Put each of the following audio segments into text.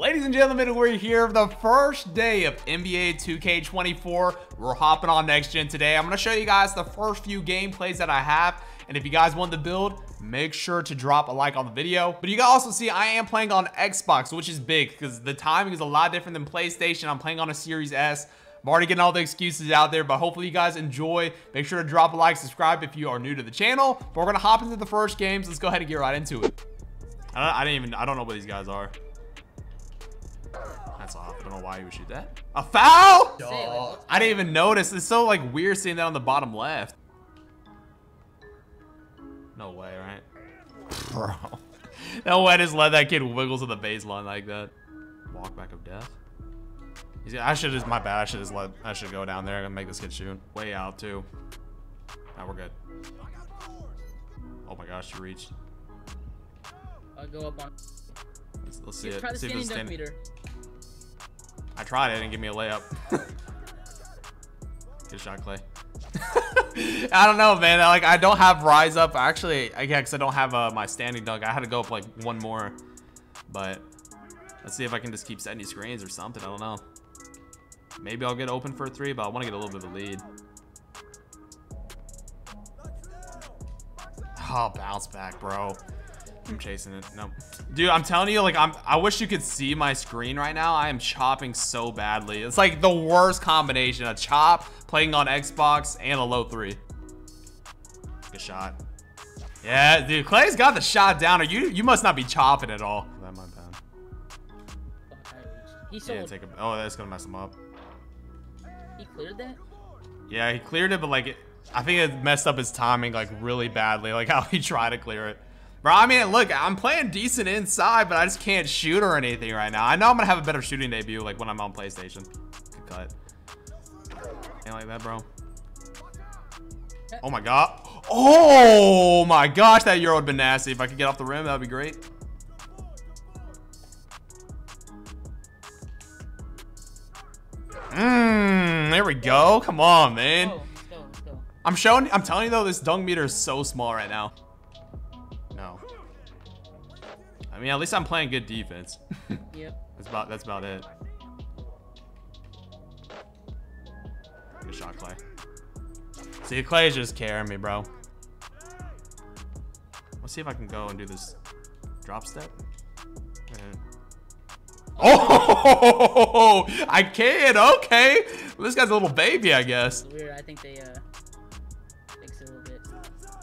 Ladies and gentlemen, we're here the first day of NBA 2K24. We're hopping on next gen today. I'm going to show you guys the first few gameplays that I have. And if you guys want the build, make sure to drop a like on the video. But you can also see I am playing on Xbox, which is big because the timing is a lot different than PlayStation. I'm playing on a Series S. I'm already getting all the excuses out there, but hopefully you guys enjoy. Make sure to drop a like, subscribe if you are new to the channel. But we're going to hop into the first games. Let's go ahead and get right into it. I, I didn't even, I don't know what these guys are. That's off. I don't know why you would shoot that. A foul? Oh, I didn't even notice. It's so like weird seeing that on the bottom left. No way, right? Bro. No way just let that kid wiggle to the baseline like that. Walk back of death. I should just, my bad. I should just let, I should go down there and make this kid shoot. Way out too. Now we're good. Oh my gosh, you reached. I'll go up on. Let's, let's see it. Try the see standing dunk meter. I tried it and give me a layup. Good shot, Clay. I don't know, man. Like, I don't have rise up. Actually, I cause I don't have uh, my standing dunk. I had to go up like one more. But let's see if I can just keep setting these screens or something. I don't know. Maybe I'll get open for a three, but I want to get a little bit of a lead. Oh, bounce back, bro. I'm chasing it. No. Dude, I'm telling you, like, I'm, I wish you could see my screen right now. I am chopping so badly. It's like the worst combination. A chop, playing on Xbox, and a low three. Good shot. Yeah, dude, Clay's got the shot down. Or you you must not be chopping at all. That might bad. He sold. Yeah, take a, oh, that's gonna mess him up. He cleared that? Yeah, he cleared it, but like, it, I think it messed up his timing like really badly. Like how he tried to clear it. Bro, I mean, look, I'm playing decent inside, but I just can't shoot or anything right now. I know I'm gonna have a better shooting debut, like when I'm on PlayStation. Good cut. Ain't like that, bro. Oh my god. Oh my gosh, that Euro would been nasty. If I could get off the rim, that would be great. Mmm, there we go. Come on, man. I'm showing, I'm telling you though, this dunk meter is so small right now. I mean, at least I'm playing good defense. yep. That's about that's about it. Good shot, Clay. See, Clay is just carrying me, bro. Let's see if I can go and do this drop step. Oh, I can. Okay. Well, this guy's a little baby, I guess. Weird. I think they uh,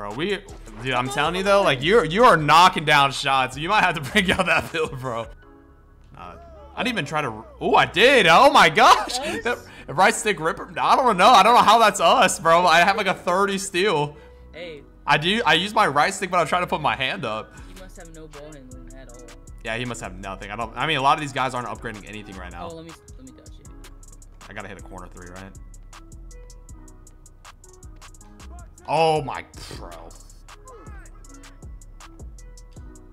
Bro, we Dude, I'm telling you though, like you're you are knocking down shots. You might have to bring out that build, bro. Uh, I didn't even try to. Oh, I did. Oh my gosh. right stick ripper. I don't know. I don't know how that's us, bro. I have like a 30 steal. Hey. I do. I use my right stick, but I'm trying to put my hand up. You must have no ball handling at all. Yeah, he must have nothing. I don't. I mean, a lot of these guys aren't upgrading anything right now. Oh, let me let me touch it. I gotta hit a corner three, right? Oh my, bro.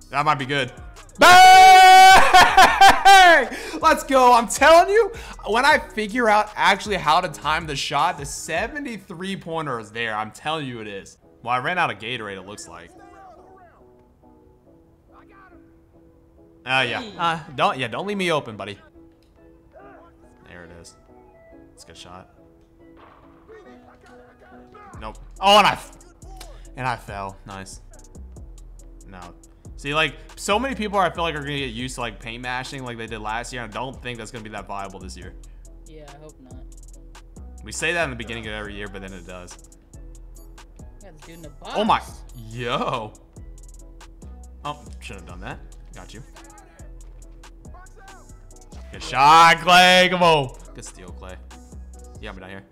That might be good. Bang! Let's go. I'm telling you, when I figure out actually how to time the shot, the 73 pointer is there. I'm telling you it is. Well, I ran out of Gatorade, it looks like. Oh, uh, yeah. Uh, don't, yeah, don't leave me open, buddy. There it is. It's a good shot. Nope. Oh, and I, and I fell. Nice. No, See, like, so many people I feel like are going to get used to, like, paint mashing like they did last year. I don't think that's going to be that viable this year. Yeah, I hope not. We say that in the beginning of every year, but then it does. Oh oh my. Yo. Oh, should have done that. Got you. Good shot, Clay. Come on. Good steal, Clay. Yeah, I'm down here.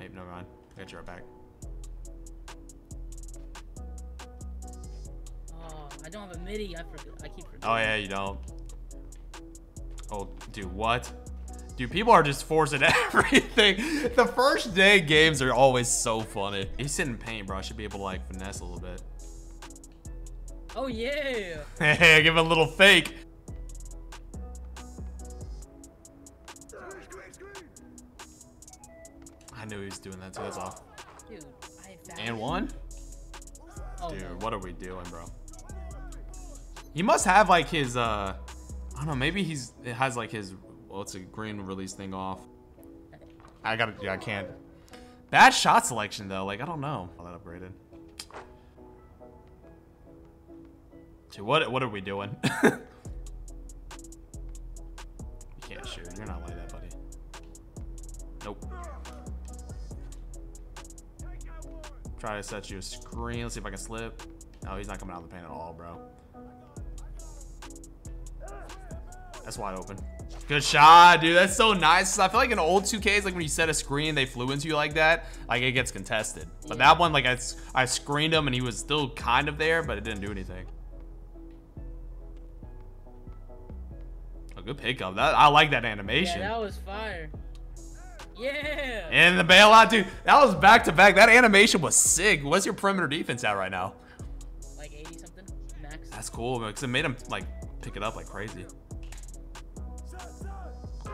Maybe, never mind. I got you right back. Oh, I don't have a middy. I, forget, I keep forgetting. Oh, yeah, you don't. Oh, dude, what? Dude, people are just forcing everything. The first day games are always so funny. He's sitting in paint, bro. I should be able to, like, finesse a little bit. Oh, yeah. Hey, give him a little fake. Doing that, so that's off. Dude, and one? Oh, Dude, no. what are we doing, bro? He must have like his uh I don't know. Maybe he's it has like his well, it's a green release thing off. I gotta. Yeah, I can't. Bad shot selection though. Like I don't know. All that upgraded. Dude, what what are we doing? you can't shoot. You're not like that, buddy. Nope. Try to set you a screen. Let's see if I can slip. No, he's not coming out of the paint at all, bro. That's wide open. Good shot, dude. That's so nice. I feel like in old 2Ks, like when you set a screen, they flew into you like that, like it gets contested. But Yeah. that one, like I, I screened him and he was still kind of there, but it didn't do anything. A good pickup. That I like that Yeah, animation. that was fire. Yeah. and the bailout, dude. That was back to back. That animation was sick. What's your perimeter defense at right now? Like 80 something max. That's cool because it made him like pick it up like crazy.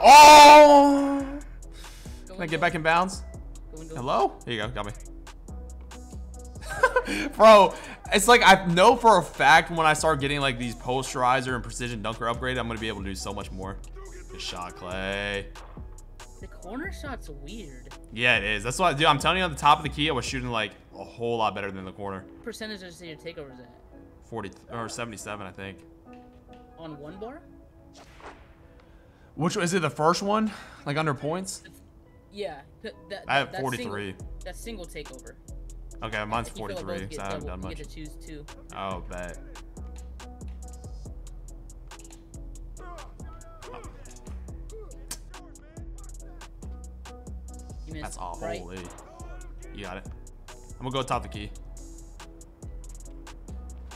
Oh! Can I get back in bounds? Go in, go in. Hello? Here you go. Got me. Bro, it's like I know for a fact when I start getting like these posterizer and precision dunker upgrade, I'm gonna be able to do so much more. Good shot, Clay. The corner shot's weird. Yeah, it is. That's why, dude. I'm telling you, on the top of the key, I was shooting like a whole lot better than the corner. Percentage of your takeovers at? 40 or 77, I think. On one bar? Which is it? The first one, like under points? Yeah. th- That, I have that 43. Single, that single takeover. Okay, mine's If you fill up 43, both, so I haven't done You much. get to choose two. Oh, bet. Missed That's all. right. Holy. You got it. I'm gonna go top of the key.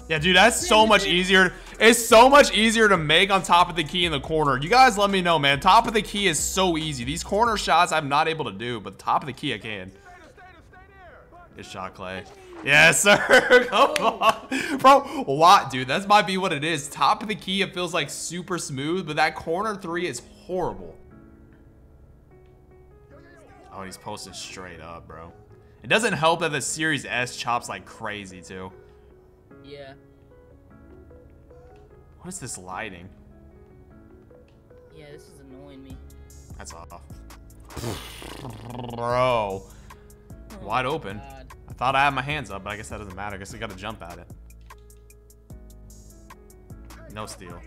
Yeah, dude, that's so much easier. It's so much easier to make on top of the key in the corner. You guys let me know, man. Top of the key is so easy. These corner shots I'm not able to do, but top of the key I can. Good shot, Clay. Yes, sir. Come on. Bro, what, dude? That might be what it is. Top of the key, it feels like super smooth, but that corner three is horrible. Oh, he's posting straight up, bro. It doesn't help that the Series S chops like crazy, too. Yeah. What is this lighting? Yeah, this is annoying me. That's off. Bro. Oh Wide open. God. I thought I had my hands up, but I guess that doesn't matter. I guess I gotta jump at it. No steal.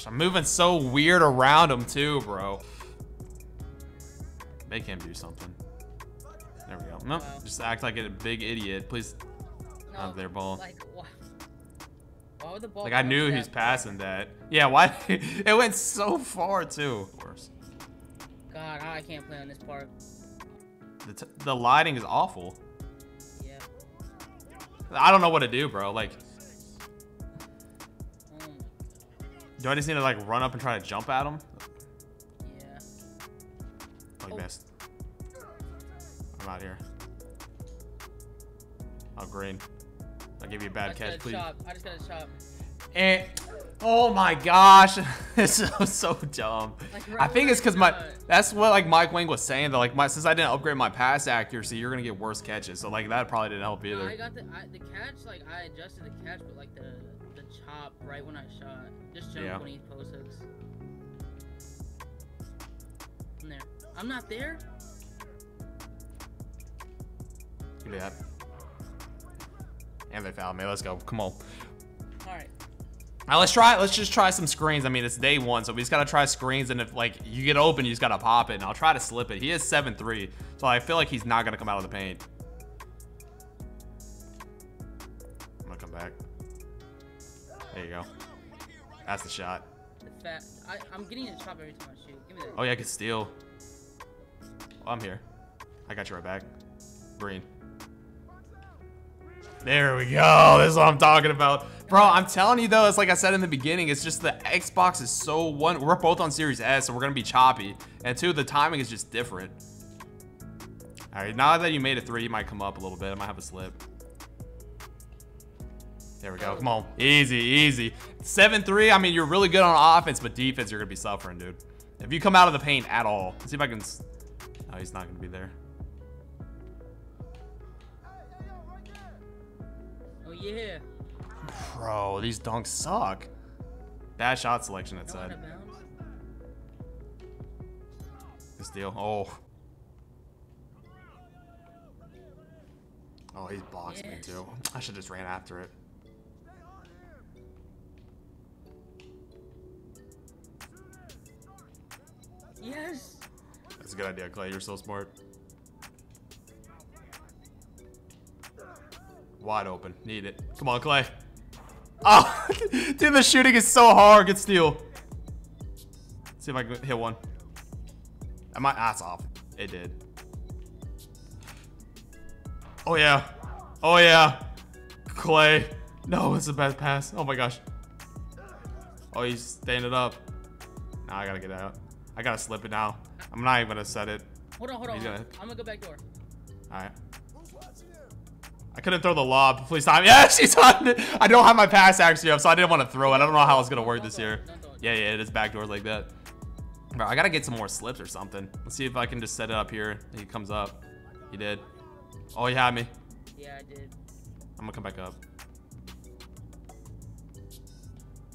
Gosh. I'm moving so weird around him too, bro. Make him do something. There we go. Nope. Just act like a big idiot. Please. No, Out there, ball. Like, why? Why would the ball? Like I knew he was passing that. Yeah, why? it went so far too. Of course. God, I can't play on this park. The, t- the lighting is awful. Yeah. I don't know what to do, bro. Like, do I just need to like run up and try to jump at him? Yeah. Like Oh. missed. I'm out here. Oh, green. I'll give you a bad catch, please. I just got a chop. And eh, oh my gosh, it's so so dumb. Like, I think it's because my that's what like Mike Wang was saying that like my since I didn't upgrade my pass accuracy, you're gonna get worse catches. So like that probably didn't help No, either. I got the I, the catch. Like I adjusted the catch, but like the the chop right when I shot. Just jump Yeah. when he post hooks. I'm there. I'm not there. Give me that. And they fouled me. Let's go. Come on. All right. Now let's try. Let's just try some screens. I mean, it's day one, so we just gotta try screens. And if like you get open, you just gotta pop it. And I'll try to slip it. He is seven three, so I feel like he's not gonna come out of the paint. That's the shot. The fat. I I'm getting a chop every time I shoot. Give me that. Oh yeah, I can steal. Oh, I'm here. I got you right back. Green. There we go. This is what I'm talking about. Bro, I'm telling you though, it's like I said in the beginning, it's just the Xbox is so one we're both on Series S, so we're gonna be choppy. And two, the timing is just different. Alright, now that you made a three, you might come up a little bit. I might have a slip. There we go. Come on. Easy, easy. 7-3, I mean, you're really good on offense, but defense, you're going to be suffering, dude. If you come out of the paint at all. Let's see if I can... No, he's not going to be there. Oh yeah. Bro, these dunks suck. Bad shot selection, it said. bounds. Good. Oh. Oh, he's boxed me too. I should just ran after it. Yes. That's a good idea, Clay. You're so smart. Wide open. Need it. Come on, Clay. Oh, dude, the shooting is so hard. Good steal. see if I can hit one. I my ass off. It did. Oh, yeah. Oh, yeah. Clay. No, it's the best pass. Oh, my gosh. Oh, he's standing up. Now I gotta get out. I gotta slip it now. I'm not even gonna set it. Hold on, hold on. He's gonna- I'm gonna go back door. Alright. I couldn't throw the lob. Please time. Yeah, she's on it. I don't have my pass actually up, so I didn't want to throw it. I don't know how it's gonna work this year. Don't throw it. Yeah, yeah, it is backdoors like that. Bro, I gotta get some more slips or something. Let's see if I can just set it up here. He comes up. He did. Oh, he had me. Yeah, I did. I'm gonna come back up.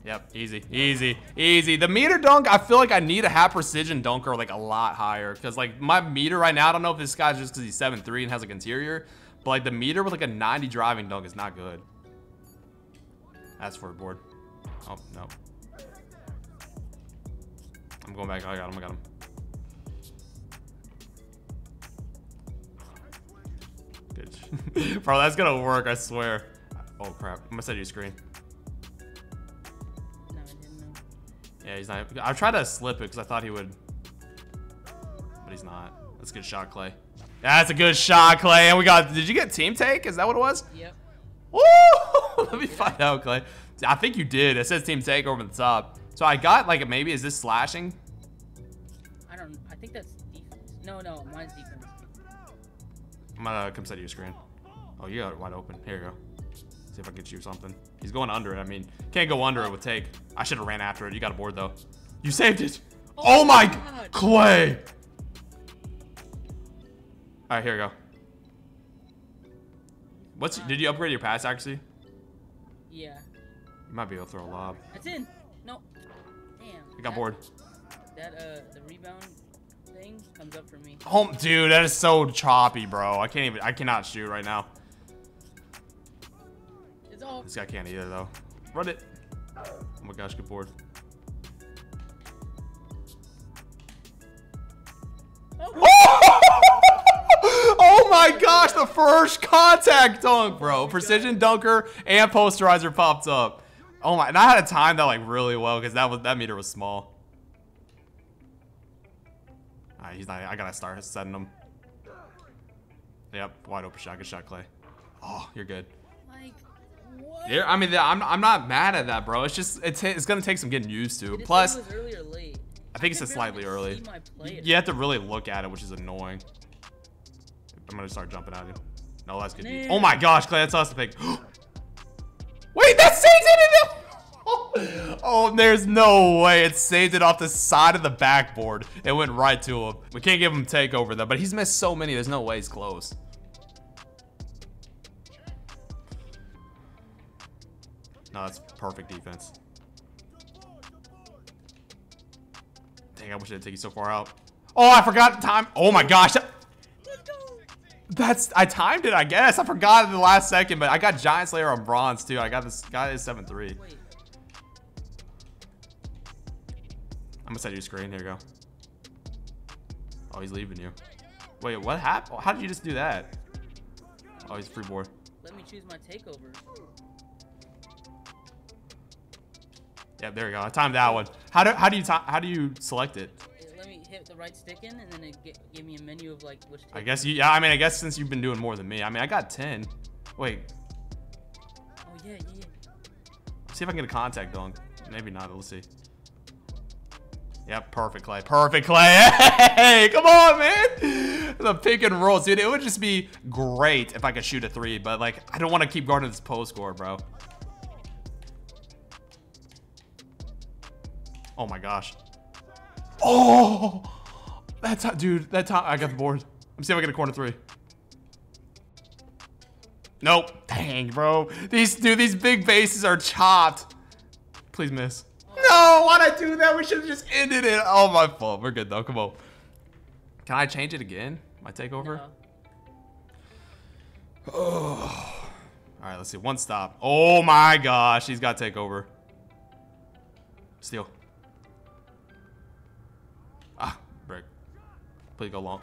Yep, easy, easy, easy. The meter dunk, I feel like I need a half precision dunker like a lot higher. Cause like my meter right now, I don't know if this guy's just cause he's 7'3 and has like interior, but like the meter with like a 90 driving dunk is not good. That's for a board. Oh, no. I'm going back. Oh, I got him, I got him. Good. Bro, that's gonna work, I swear. Oh crap. I'm gonna send you a screen. Yeah, he's not. I tried to slip it because I thought he would. But he's not. That's a good shot, Clay. That's a good shot, Clay. And we got. Did you get team take? Is that what it was? Yep. Woo! Let me find out, Clay. I think you did. It says team take over the top. So I got like maybe is this slashing? I don't. I think that's defense. No, no, mine's defense. I'm gonna come set you a screen. Oh, you got it wide open. Here you go. See if I can get you something. He's going under it. I mean, can't go under it with take. I should have ran after it. You got a board though. You saved it. Oh, Oh my, God. Clay. All right, here we go. What's did you upgrade your pass accuracy? Yeah. You might be able to throw a lob. That's in. No. Damn. You got that, board. That uh, the rebound thing comes up for me. Home, dude, that is so choppy, bro. I can't even. I cannot shoot right now. This guy can't either though. Run it. Oh my gosh, good board. oh my gosh, the first contact dunk, bro. Precision dunker and posterizer popped up. Oh my, and I had to time that like really well because that was that meter was small. He's not. I gotta start setting him. Yep, wide open shot. Good shot, Clay. Oh, you're good. Like what? Yeah, I mean, I'm, I'm not mad at that, bro. It's just it's it's gonna take some getting used to. Did Plus, it was early or late? I think it's a slightly early. You have to really look at it, which is annoying. I'm gonna start jumping at you. No, that's good. Nah. Oh my gosh, Clay, that's us to pick. Wait, that saves it in the. Oh, there's no way it saved it off the side of the backboard. It went right to him. We can't give him takeover though, but he's missed so many. There's no way he's close. No, that's perfect defense. Dang, I wish I didn't take you so far out. Oh, I forgot time. Oh my gosh. that- Let's go. That's I timed it, I guess. I forgot in the last second, but I got Giant Slayer on bronze too. I got this guy is 7-3. I'm gonna set you a screen. Here you go. Oh, he's leaving you. Wait, what happened? How did you just do that? Oh, he's free board. Let me choose my takeover. Yeah, there you go. I timed that one. How do how do you how do you select it? Let me hit the right stick in, and then it get, gave me a menu of like which. I guess you. Yeah, I mean, I guess since you've been doing more than me. I mean, I got 10. Wait, Oh yeah, yeah, yeah. see if I can get a contact dunk. Maybe not. Let's see. Yep, perfect Clay. Perfect Clay. Hey, come on, man. The pick and roll, dude. It would just be great if I could shoot a three, but like, I don't want to keep guarding this post score, bro. Oh my gosh. Oh, that's how, dude. That time I got the board. Let me see if I get a corner three. Nope. Dang, bro. These dude, these big bases are chopped. Please miss. No, why'd I do that? We should have just ended it. Oh, my fault. We're good though. Come on. Can I change it again? My takeover? No. Oh. All right, let's see. One stop. Oh my gosh, he's got takeover. Steal. Please go long.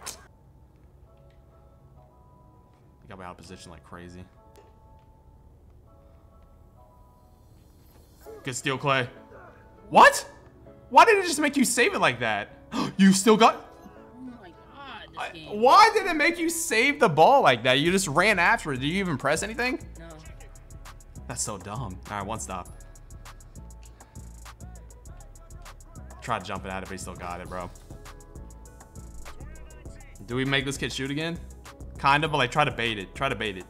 He got me out of position like crazy. Good steal, Clay. What? Why did it just make you save it like that? you still got... Oh my god, I- Why did it make you save the ball like that? You just ran after it. Did you even press anything? No. That's so dumb. All right, one stop. Tried jumping at it, but he still got it, bro. Do we make this kid shoot again? Kind of, but like try to bait it. Try to bait it.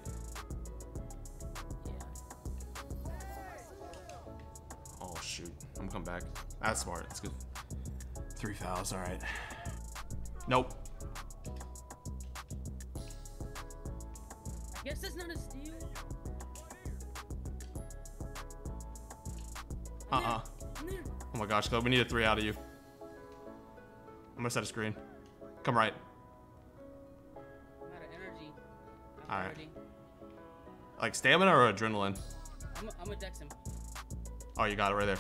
Oh shoot, I'm coming back. That's smart. That's good. Three fouls. All right. Nope. I guess that's not a steal. Uh uh. Oh my gosh, Chloe, we need a three out of you. I'm gonna set a screen. Come right. Alright. hurting. Like stamina or adrenaline? I'm, I'm gonna dex him. Oh, you got it right there.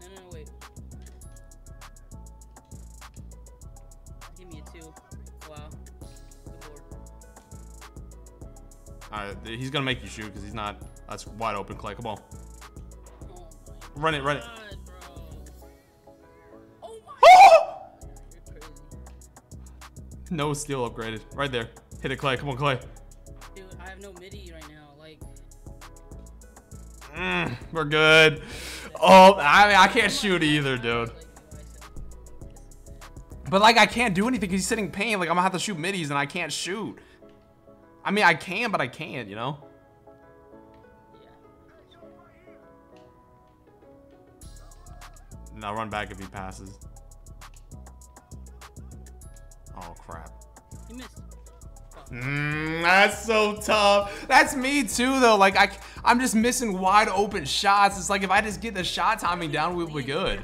No, no, no, wait. Give me a two. Wow. All right, he's gonna make you shoot because he's not. That's wide open, Clay. Come on, Oh run it, run it. god, bro. Oh my Oh! No steal upgraded. Right there. Hit it, Clay. Come on, Clay. Mm, we're good. Oh, I mean, I can't shoot either, dude. But like, I can't do anything because he's sitting pain. Like, I'm gonna have to shoot middies and I can't shoot. I mean, I can, but I can't. You know. Now run back if he passes. Oh crap. Missed. Mm, that's so tough. That's me too, though. Like I, I'm just missing wide open shots. It's like if I just get the shot timing down, we'll be good.